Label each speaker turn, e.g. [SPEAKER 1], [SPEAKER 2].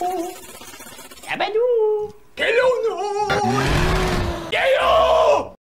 [SPEAKER 1] Yabadou Quel honneur